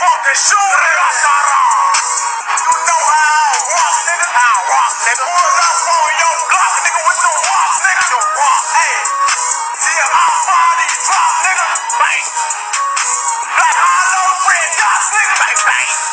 fucking shooter. You know how I rock, nigga. How I rock, nigga. Pull up on your block, nigga, with some rock, nigga. Some rock, hey. How far these drop, nigga. Bang. Black hollow, red dots, nigga. Bang, bang.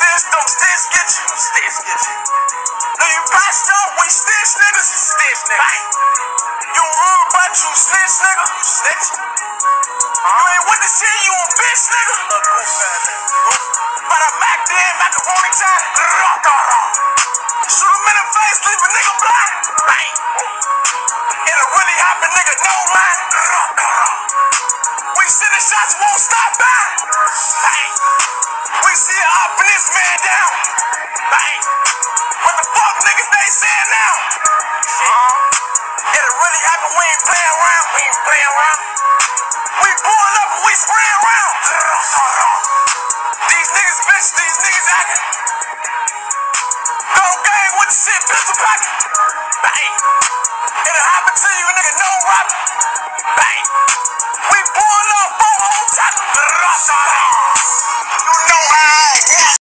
This, them stitch get you. Stitch get you. No, you patched up, we stitch niggas. Stitch nigga. Bang. You rude, but you snitch, nigga. Snitch. You ain't with the shit, you a bitch, nigga. But I'm Mac-10, macaroni time. Shoot him in the face, leave a nigga blind. Bang. It'll really happen, nigga, no line. We see the shots won't stop, bang. Bang. We see it up and this niggas they saying now? Uh-huh. It'll really happen, we ain't playing around. We ain't playing around. We pull up and we spray around. These niggas bitch, these niggas acting. Go gang with the shit, pistol pocket. Bang.